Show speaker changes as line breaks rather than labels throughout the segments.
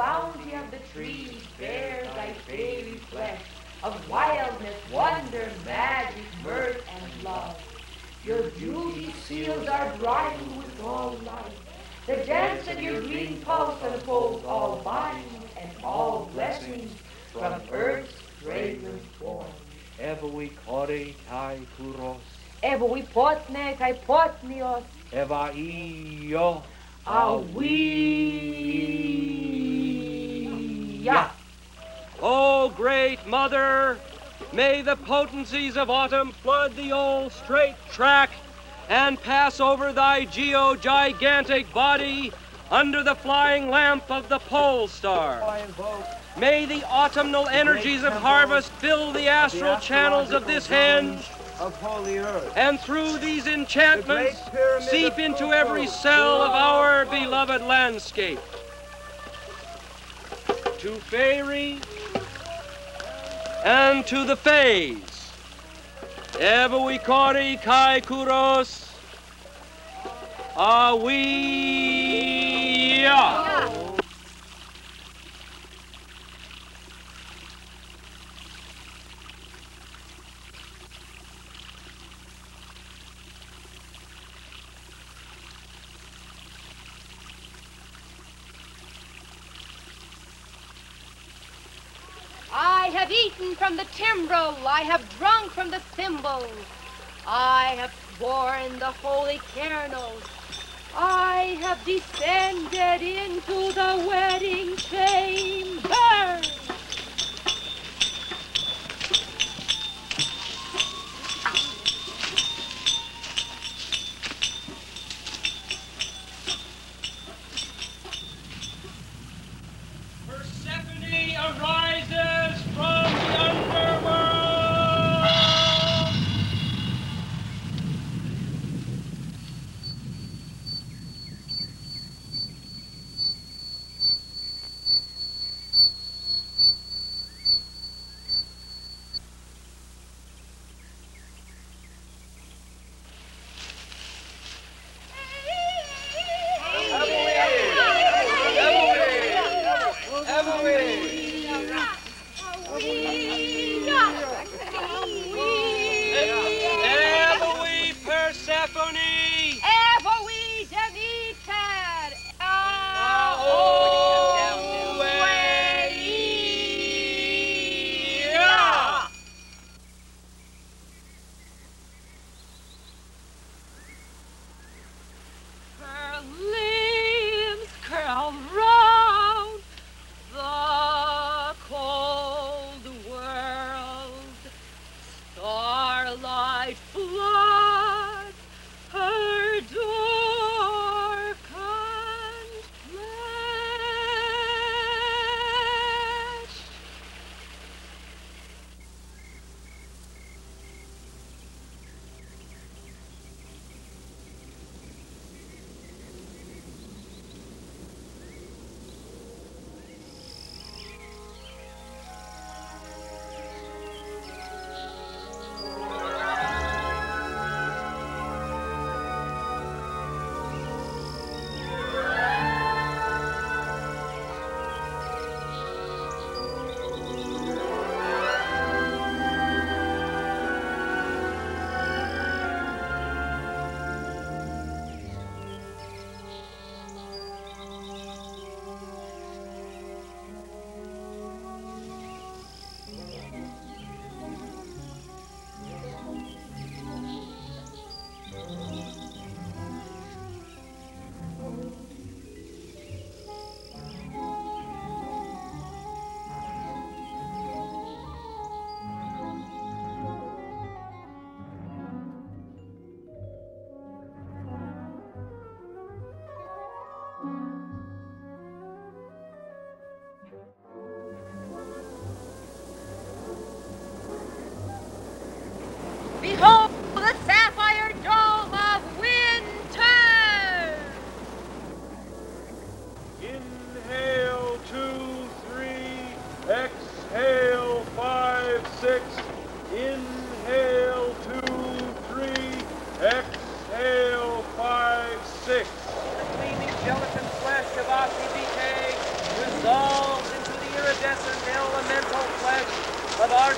bounty of the trees bears thy fairy flesh of wildness, wonder, magic, mirth, and love. Your beauty seals are bridal with all life. The dance of your green pulse unfolds all vines and all blessings from earth's fragrant form.
Evo we kore kai kuros.
Evo we potne kai potnios.
Eva io.
Awi.
O great mother, may the potencies of autumn flood the old straight track and pass over thy geo-gigantic body under the flying lamp of the pole star. May the autumnal energies of harvest fill the astral channels of this henge
of holy earth.
And through these enchantments seep into every cell of our beloved landscape. To fairy and to the we kori kai kuros. Awi. Yeah.
I have eaten from the timbrel, I have drunk from the cymbal, I have sworn the holy kernels, I have descended into the wedding chamber.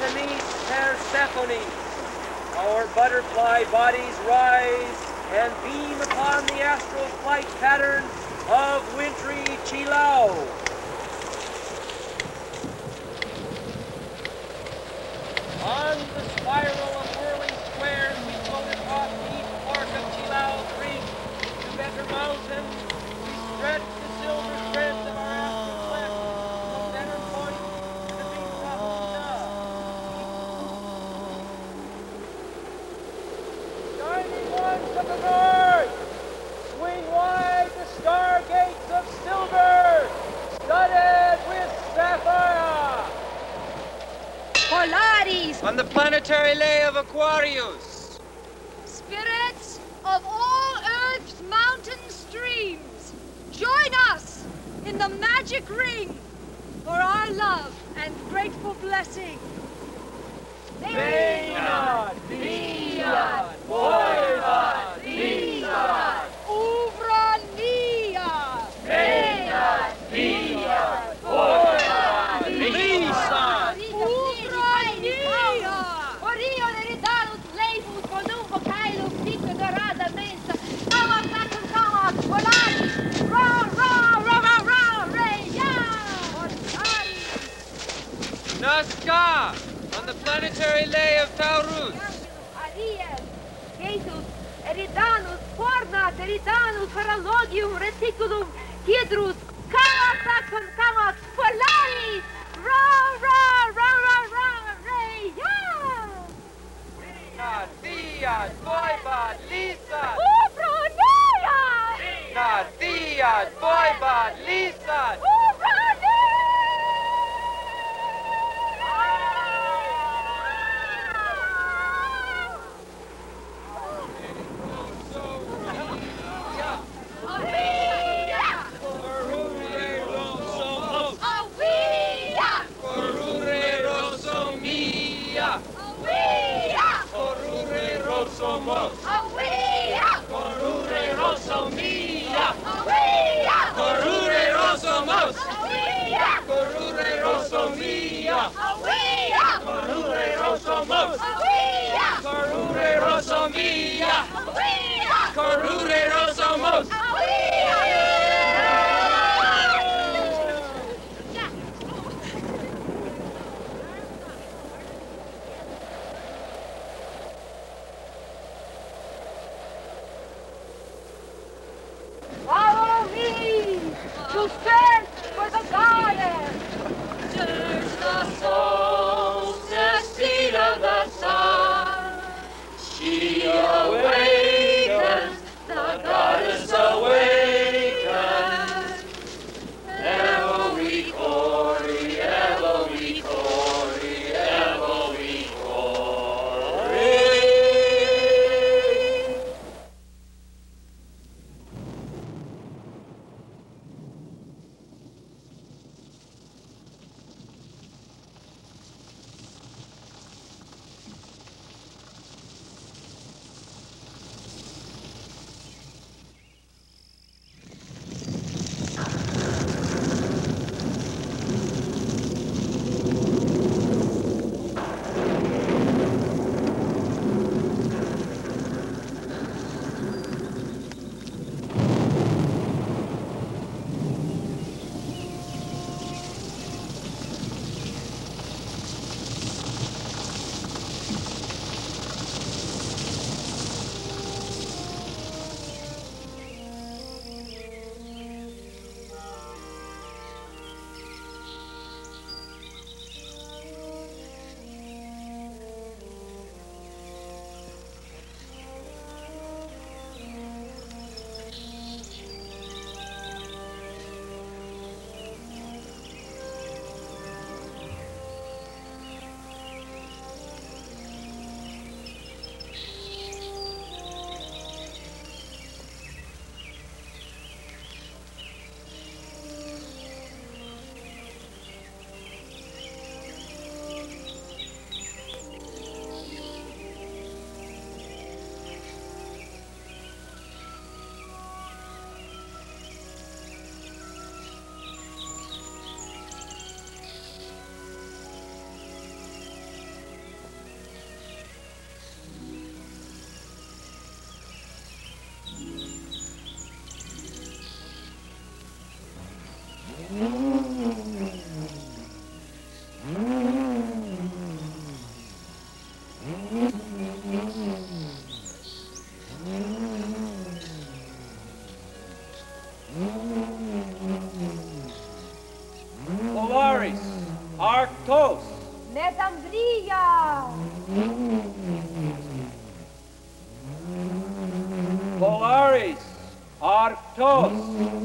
Artemis Persephone. Our butterfly bodies rise and beam upon the astral flight pattern of wintry Chilao. On the spiral of whirling squares, we float across the east fork of Chilao Creek to Vetter Mountain. We stretch the silver threads of our astral flesh from Better Point to the big Rahusa. Shining ones of the north, swing wide the stargates of silver, studded with sapphire.
Polaris,
On the planetary lay of Aquarius,
spirits of all Earth's mountain streams, join us in the magic ring for our love and grateful blessing.
Maynard,
Eridanus, Faralogium, Reticulum, Hydrus, Calas, Axon, Calas, Folaris, Ra, Ra, Ra, Ra, Ra,
Reia! Nadia, Voiva, Lisa! Ubronia! Nadia, Voiva, Lisa!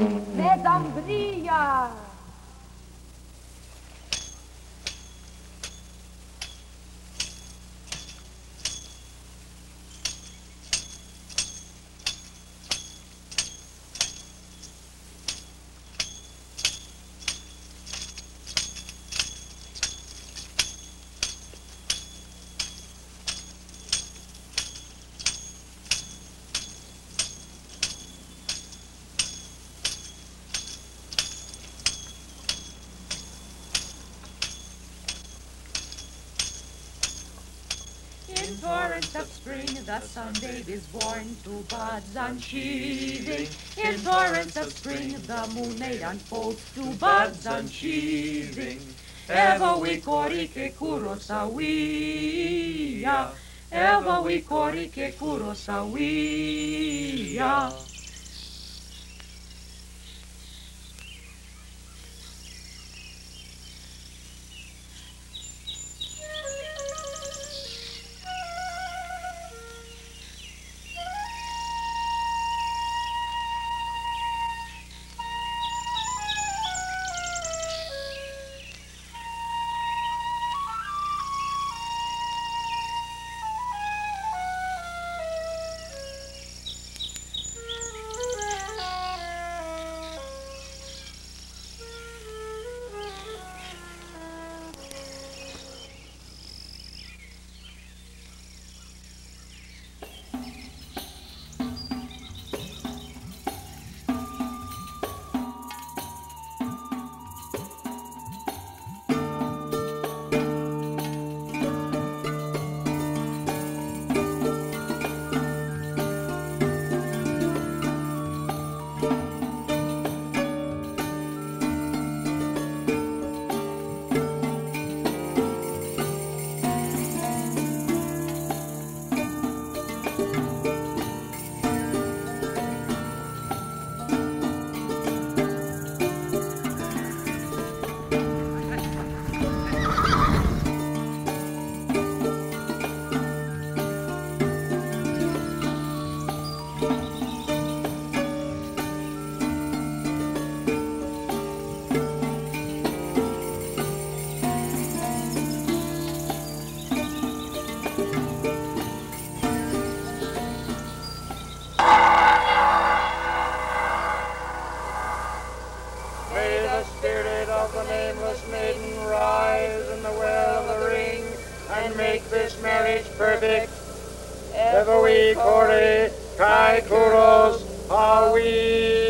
Mesambria.
In torrents of spring the sunbabe is born to buds unsheathing. In torrents of spring the moon maid unfolds to buds unsheathing. Ever we korike kurosawia. Ever we korike kurosawia.
Marriage perfect. Ever we kore kai kuros awia.